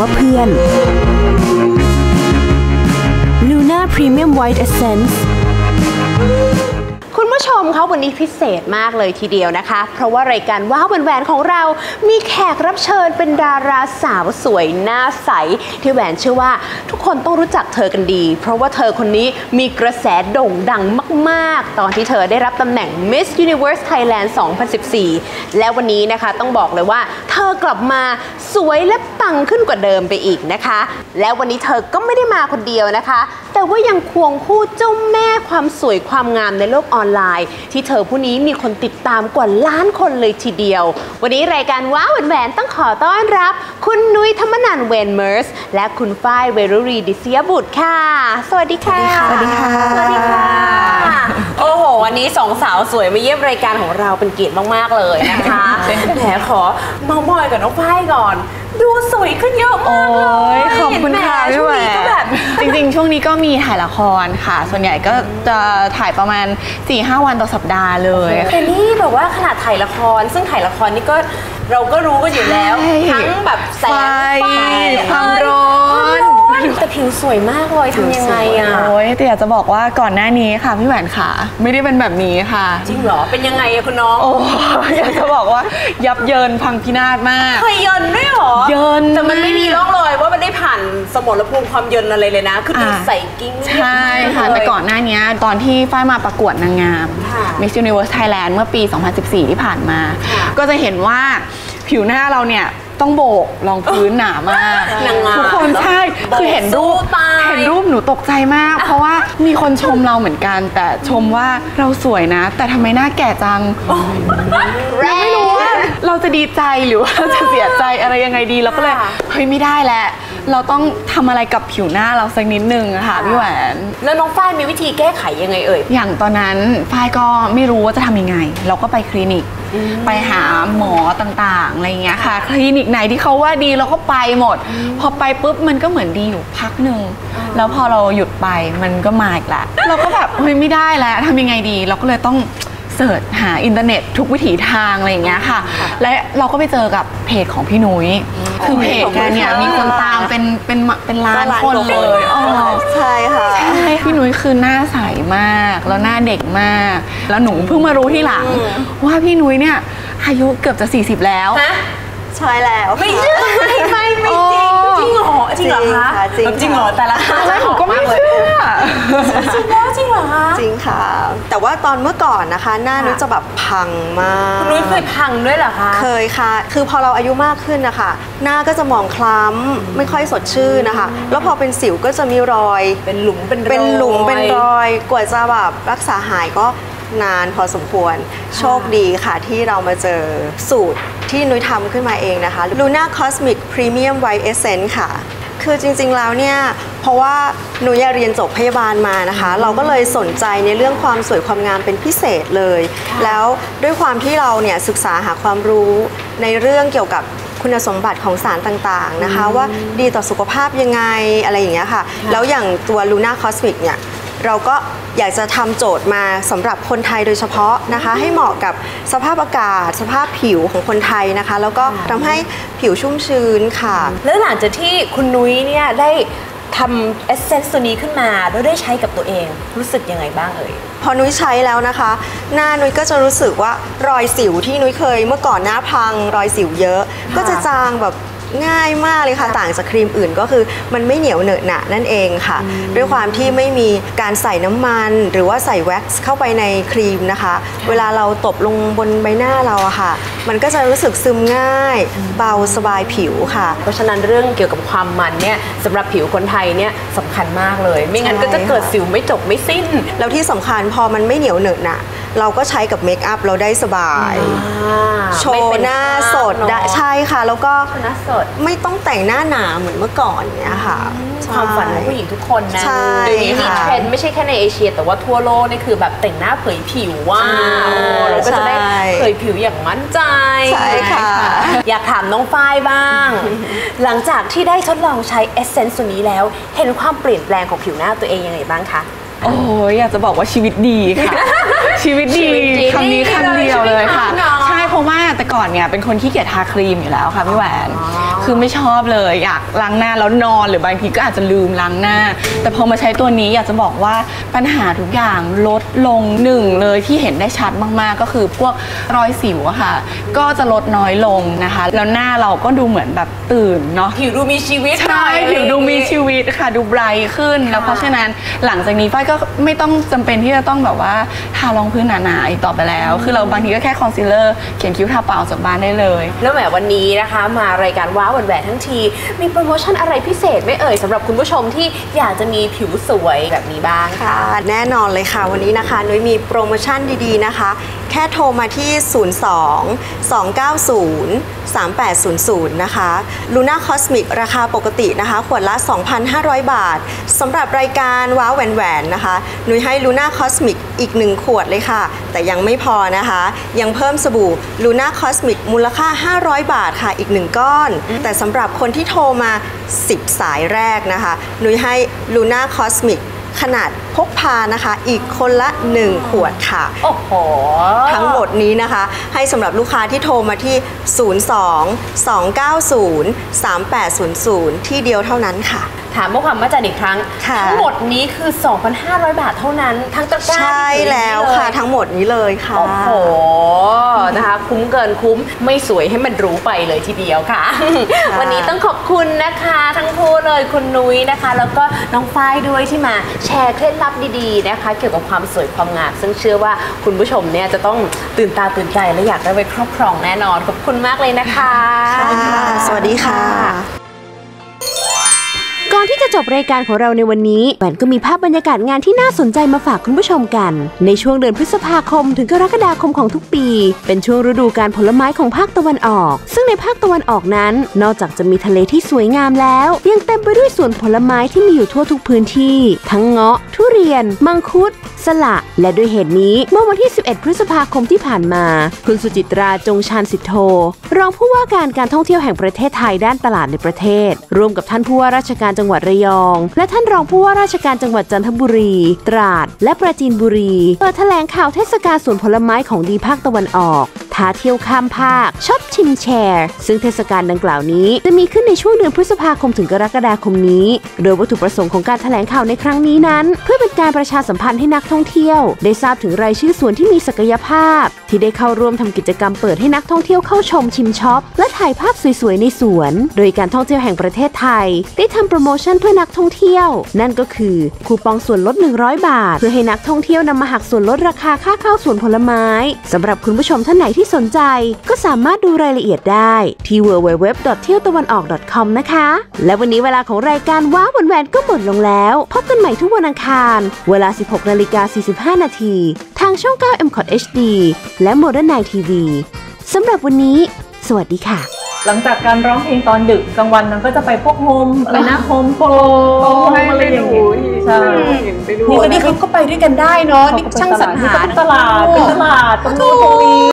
ว่าเพื่อน Luna Premium White Essence คุณผู้ชมคะวันนี้พิเศษมากเลยทีเดียวนะคะ เพราะว่ารายการว้าวแหวนของเรามีแขกรับเชิญเป็นดาราสาวสวยหน้าใส ที่แหวนเชื่อว่าทุกคนต้องรู้จักเธอกันดี เพราะว่าเธอคนนี้มีกระแสโด่งดังมาก ๆ ตอนที่เธอได้รับตำแหน่ง Miss Universe Thailand 2014 และวันนี้นะคะต้องบอกเลยว่า เธอกลับมาสวยและปังขึ้นกว่าเดิมไปอีกนะคะ และวันนี้เธอก็ไม่ได้มาคนเดียวนะคะ แต่ว่ายังควงคู่เจ้าแม่ความสวยความงามในโลกออนไลน์ ที่เธอผู้นี้มีคนติดตามกว่าล้านคนเลยทีเดียว วันนี้รายการว้าวแหวนๆต้องขอต้อนรับ คุณนุ้ยธรรมนันท์เวนเมอร์ส และคุณฝ้ายเวรุรีดิเซียบุตรค่ะ สวัสดีค่ะ สวัสดีค่ะ สวัสดีค่ะ โอ้โห วันนี้สองสาวสวยมาเยี่ยมรายการของเราเป็นเกียรติมาก ๆ เลยนะคะแหมขอเมามอยกับน้องฝ้ายก่อน ดูสวยขึ้นเยอะมากเลยขอบคุณค่ะเห็นไหมพี่ช่วแหงวนี้ก็นแบบ จริงๆ ช่วงนี้ก็มีถ่ายละครค่ะ ส่วนใหญ่ก็จะถ่ายประมาณ4-5วันต่อสัปดาห์เลยแต่นี่แบบว่าขนาดถ่ายละคร ซึ่งถ่ายละครนี่ก็เราก็รู้กันอยู่แล้วใช่ทั้งแบบแสงไฟไฟความร้อนความร้อนแต่ผิวสวยมากเลยทำยังไงอะโอ้ยแต่อยากจะบอกว่าก่อนหน้านี้ค่ะพี่แหวนค่ะ ไม่ได้เป็นแบบนี้ค่ะ จริงเหรอ เป็นยังไงอะคุณน้อง โอ้ยอยากจะบอกว่ายับเยินพังพินาศมาก เคยเยินด้วยเหรอ เยินแต่มันไม่มีร่องรอย สมรภูมิความเยินอะไรเลยนะ คือดูอ่าใส่กิ้งใช่ค่ะเลยแต่ก่อนหน้านี้ตอนที่ฝ้ายมาประกวดนางงามค่ะ Miss Universe Thailand เมื่อปี 2014 ที่ผ่านมาค่ะก็จะเห็นว่าผิวหน้าเราเนี่ยต้องโบกรองพื้นหนามากนางงามทุกคนใช่โบกคือเห็นรูปสู้ตายเห็นรูปหนูตกใจมาก เพราะว่ามีคนชมเราเหมือนกัน แต่ชมว่าเราสวยนะ แต่ทำไมหน้าแก่จังแรเราไม่รู้ว่าเราจะดีใจหรือว่าเราจะเสียใจอะไรยังไงดีเราก็เลยค่ะเฮ้ยไม่ได้แหละ เราต้องทำอะไรกับผิวหน้าเราสักนิดนึงอะค่ะพี่แหวน แล้วน้องฝ้ายมีวิธีแก้ไขยังไงเอ่ย อย่างตอนนั้นฝ้ายก็ไม่รู้ว่าจะทำยังไง เราก็ไปคลินิก ไปหาหมอต่างๆอะไรอย่างเงี้ยค่ะ คลินิกไหนที่เขาว่าดีเราก็ไปหมด พอไปปุ๊บมันก็เหมือนดีอยู่พักหนึ่งแล้วพอเราหยุดไปมันก็มาอีกละเราก็แบบเฮ้ยไม่ได้แล้วทำยังไงดี เราก็เลยต้อง เสิร์ชหาอินเทอร์เน็ตทุกวิถีทางอะไรอย่างเงี้ยค่ะ และเราก็ไปเจอกับเพจของพี่นุ้ย คือเพจแกเนี่ยมีคนตามเป็นเป็นเป็นล้านคนเลยอ๋อใช่ค่ะใช่พี่นุ้ยคือหน้าใสมากแล้วหน้าเด็กมาก แล้วหนูเพิ่งมารู้ที่หลัง ว่าพี่นุ้ยเนี่ยอายุเกือบจะ 40 แล้วฮะใช่แล้วไม่ใช่ไม่ไม่ไม่จริงโอ้จริงเหรอจริงเหรอคะจริงค่ะจริงจริงเหรอแต่ละแล้วหนูก็ไม่เชื่อ จริงแล้วจริงเหรอคะจริงค่ะ แต่ว่าตอนเมื่อก่อนนะคะ หน้านุ้ยจะแบบพังมากคุณนุ้ยเคยพังด้วยเหรอคะเคยค่ะ คือพอเราอายุมากขึ้นนะคะ หน้าก็จะหมองคล้ำไม่ค่อยสดชื่นนะคะ แล้วพอเป็นสิวก็จะมีรอย เป็นหลุมเป็นรอยเป็นหลุมเป็นรอย กว่าจะแบบรักษาหายก็นานพอสมควรโชคดีค่ะที่เรามาเจอสูตรที่นุ้ยทำขึ้นมาเองนะคะ Luna Cosmic Premium White Essence ค่ะ คือจริงๆแล้วเนี่ยเพราะว่าหนูเรียนจบพยาบาลมานะคะ เราก็เลยสนใจในเรื่องความสวยความงามเป็นพิเศษเลย แล้วด้วยความที่เราเนี่ยศึกษาหาความรู้ในเรื่องเกี่ยวกับคุณสมบัติของสารต่างๆนะคะ ว่าดีต่อสุขภาพยังไงอะไรอย่างเงี้ยค่ะ แล้วอย่างตัว Luna Cosmic เนี่ย เราก็อยากจะทำโจทย์มาสำหรับคนไทยโดยเฉพาะนะคะ ให้เหมาะกับสภาพอากาศ สภาพผิวของคนไทยนะคะ แล้วก็ทำให้ผิวชุ่มชื้นค่ะ แล้วหลังจากที่คุณนุ้ยเนี่ยได้ทำเอสเซนส์ตัวนี้ขึ้นมา แล้วได้ใช้กับตัวเองรู้สึกยังไงบ้างเอ่ยพอนุ้ยใช้แล้วนะคะ หน้านุ้ยก็จะรู้สึกว่ารอยสิวที่นุ้ยเคย เมื่อก่อนหน้าพังรอยสิวเยอะ ก็จะจางแบบ ง่ายมากเลยค่ะ ต่างจากครีมอื่นก็คือมันไม่เหนียวเหนอะหนะนั่นเองค่ะ ด้วยความที่ไม่มีการใส่น้ำมัน หรือว่าใส่แว็กซ์เข้าไปในครีมนะคะ เวลาเราตบลงบนใบหน้าเราอะค่ะ มันก็จะรู้สึกซึมง่าย เบาสบายผิวค่ะ เพราะฉะนั้นเรื่องเกี่ยวกับความมันเนี่ยสำหรับผิวคนไทยเนี่ยสำคัญมากเลย ไม่งั้นใช่ก็จะเกิดค่ะสิวไม่จบไม่สิ้น แล้วที่สำคัญพอมันไม่เหนียวเหนอะหนะ เราก็ใช้กับเมคอัพเราได้สบาย โชไม่ว์เป็หน้าสดคราบได้เนอะใช่ค่ะ แล้วก็หน้าสดไม่ต้องแต่งหน้าหนาเหมือนเมื่อก่อนเนี่ยค่ะใช่ความฝันของผู้หญิงทุกคนนะใช่เดี๋ยวนี้มีค่ะเทรนด์ไม่ใช่แค่ในเอเชีย แต่ว่าทั่วโลกนี่คือแบบแต่งหน้าเผยผิวว่าอ่าเราก็จะได้ใช่เผยผิวอย่างมั่นใจใช่ค่ะ อยากถามน้องฝ้ายบ้าง หลังจากที่ได้ทดลองใช้เอเซนส์ตัวนี้แล้ว เห็นความเปลี่ยนแปลงของผิวหน้าตัวเองยังไงบ้างคะ โอ้ยอยากจะบอกว่าชีวิตดีค่ะ ชีวิตดีชีวิตดีคำนี้คำเดียวเลยค่ะ ชีวิตดีเนอะใช่เพราะว่าแต่ก่อนเนี่ยเป็นคนขี้เกียจทาครีมอยู่แล้วค่ะพี่แหวน คือไม่ชอบเลยอยากล้างหน้าแล้วนอนหรือบางทีก็อาจจะลืมล้างหน้า แต่พอมาใช้ตัวนี้อยากจะบอกว่าปัญหาทุกอย่างลดลงหนึ่งเลยที่เห็นได้ชัดมากๆ ก็คือพวกรอยสิวอะค่ะ ก็จะลดน้อยลงนะคะ แล้วหน้าเราก็ดูเหมือนแบบตื่นเนาะผิวดูมีชีวิตใช่หน่อยผิวดูมีชีวิตค่ะดูไบรท์ขึ้นแล้วเพราะฉะนั้นหลังจากนี้ฝ้ายก็ไม่ต้องจำเป็นที่จะต้องแบบว่าทารองพื้นหนาๆอีกต่อไปแล้ว คือเราบางทีก็แค่คอนซีลเลอร์เขียนคิ้วทาปากออกจากบ้านได้เลย แล้วแหมวันนี้นะคะ มารายการว้าวแหวนๆทั้งที มีโปรโมชั่นอะไรพิเศษไหมเอ่ยสำหรับคุณผู้ชมที่อยากจะมีผิวสวยแบบนี้บ้าง ค่ะ แน่นอนเลยค่ะ วันนี้นะคะนุ้ยมีโปรโมชั่นดีๆนะคะ แค่โทรมาที่ 02 290 3800 นะคะลูน่าคอสมิกราคาปกตินะคะ ขวดละ 2,500 บาทสำหรับรายการว้าวแหวนๆนะคะนุ้ยให้ลูน่าคอสมิกอีก1ขวดเลยค่ะ แต่ยังไม่พอนะคะ ยังเพิ่มสบู่ลูน่าคอสมิกมูลค่า 500 บาทค่ะอีก1ก้อน แต่สำหรับคนที่โทรมา 10 สายแรกนะคะนุ้ยให้ลูน่าคอสมิก ขนาดพกพานะคะ อีกคนละ 1 ขวดค่ะ โอ้โห ทั้งหมดนี้นะคะ ให้สำหรับลูกค้าที่โทรมาที่ 02 290 3800 ที่เดียวเท่านั้นค่ะถามเพื่อความมั่นใจอีกครั้ง ค่ะ ทั้งหมดนี้คือ 2,500 บาทเท่านั้น ทั้งตะกร้าใช่แล้วค่ะทั้งหมดนี้เลยค่ะ โอ้โหนะคะ คุ้มเกินคุ้มไม่สวยให้มันรู้ไปเลยทีเดียวค่ะวันนี้ต้องขอบคุณนะคะ ทั้งคู่เลยคุณนุ้ยนะคะ แล้วก็น้องฝ้ายด้วยที่มาแชร์เคล็ดลับดีๆนะคะ เกี่ยวกับความสวยความงามซึ่งเชื่อว่าคุณผู้ชมเนี่ยจะต้องตื่นตาตื่นใจและอยากได้ไปครอบครองแน่นอนขอบคุณมากเลยนะคะ ค่ะสวัสดีค่ะก่ อนที่จะจบรายการของเราในวันนี้แหวนก็มีภาพบรรยากาศงานที่น่าสนใจมาฝากคุณผู้ชมกัน ในช่วงเดือนพฤษภาคมถึงกรกฎาคมของทุกปี เป็นช่วงฤดูการผลไม้ของภาคตะวันออก ซึ่งในภาคตะวันออกนั้น นอกจากจะมีทะเลที่สวยงามแล้ว ยังเต็มไปด้วยสวนผลไม้ที่มีอยู่ทั่วทุกพื้นที่ ทั้งเงาะ ทุเรียน มังคุดสละ และด้วยเหตุนี้เมื่อวันที่ 11 พฤษภาคมที่ผ่านมา คุณสุจิตราจงชาญสิทโธรองผู้ว่าการการท่องเที่ยวแห่งประเทศไทยด้านตลาดในประเทศ ร่วมกับท่านผู้ว่าราชการจังหวัดระยอง และท่านรองผู้ว่าราชการจังหวัดจันทบุรี ตราด และปราจีนบุรี เปิดแถลงข่าวเทศกาลสวนผลไม้ของดีภาคตะวันออก ท้าเที่ยวข้ามภาคช็อปชิมแชร์ ซึ่งเทศกาลดังกล่าวนี้ จะมีขึ้นในช่วงเดือนพฤษภาคมถึงกรกฎาคมนี้ โดยวัตถุประสงค์ของการแถลงข่าวในครั้งนี้นั้น เพื่อเป็นการประชาสัมพันธ์ให้นักท่องเที่ยว ได้ทราบถึงรายชื่อสวนที่มีศักยภาพ ที่ได้เข้าร่วมทำกิจกรรมเปิดให้นักท่องเที่ยวเข้าชมชิมช็อปและถ่ายภาพสวยๆในสวน โดยการท่องเที่ยวแห่งประเทศไทย ได้ทำโปรโมชั่นเพื่อนักท่องเที่ยว นั่นก็คือคูปองส่วนลด 100 บาท เพื่อให้นักท่องเที่ยวนำมาหักส่วนลดราคาค่าเข้าสวนผลไม้สำหรับคุณผู้ชมท่านไหนที่สนใจก็สามารถดูรายละเอียดได้ที่ www. เที่ยวตะวันออก .com นะคะ และวันนี้เวลาของรายการว้าวแหวนๆก็หมดลงแล้ว พบกันใหม่ทุกวันอังคาร เวลา 16นาฬิกา45 นาที ทางช่อง 9 m c o t HD และ Modern Night TV สำหรับวันนี้ สวัสดีค่ะ หลังจากการร้องเพลงตอนดึกกลางวันนั้นก็จะไปพวกโฮมอะไรนะโฮมโปรโอ้ให้อะไรอย่างไปดูงี้ใช่โอ้นี่เขาก็ไปด้วยกันได้เนาะนี่ช่างสรรหานี่ก็เป็นตลาดเป็นตลาดตรงนู้นตรงนี้